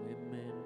swim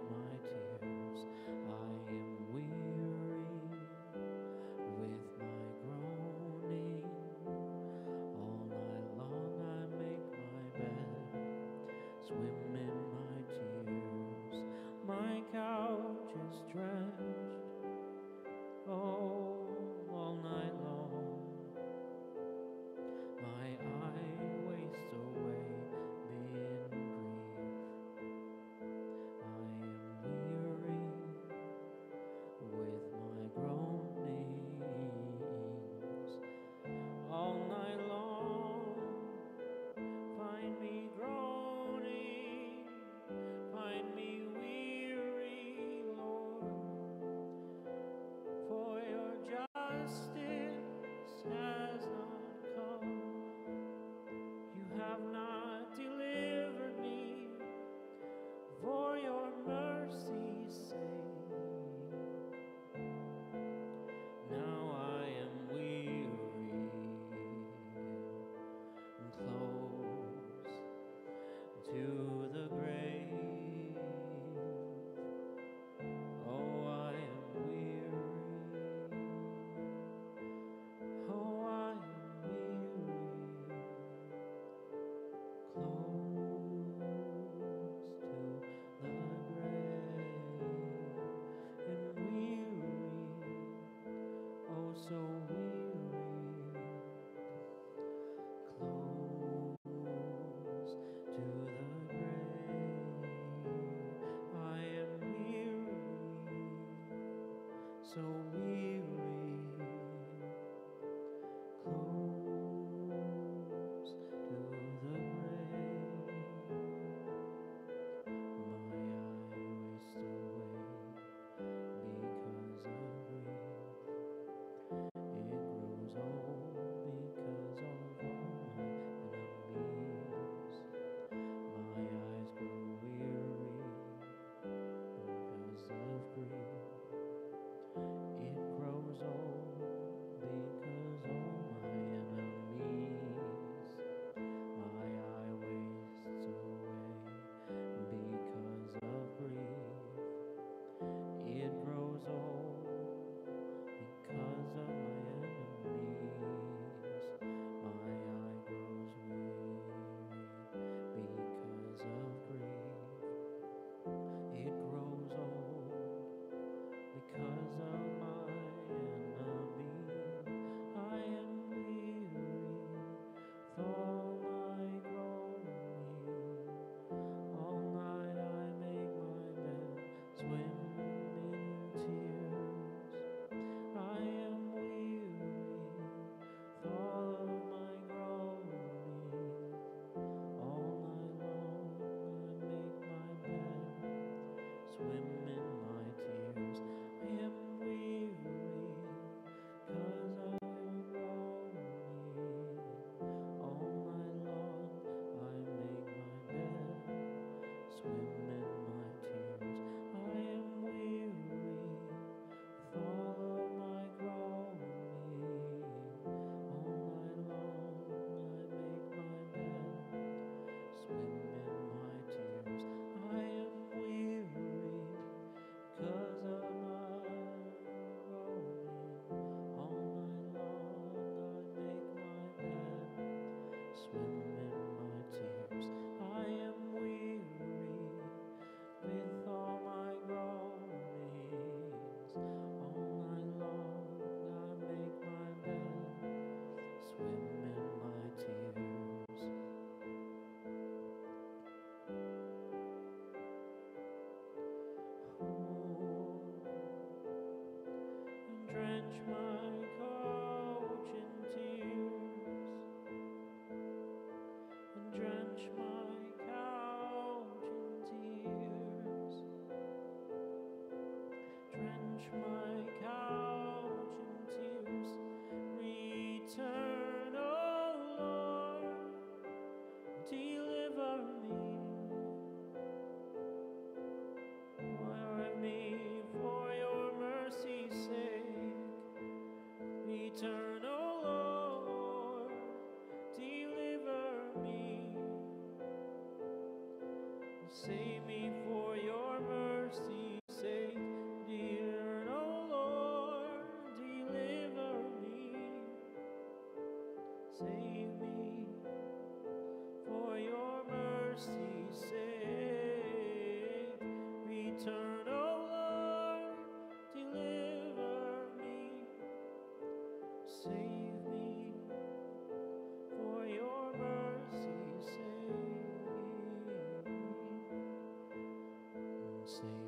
Save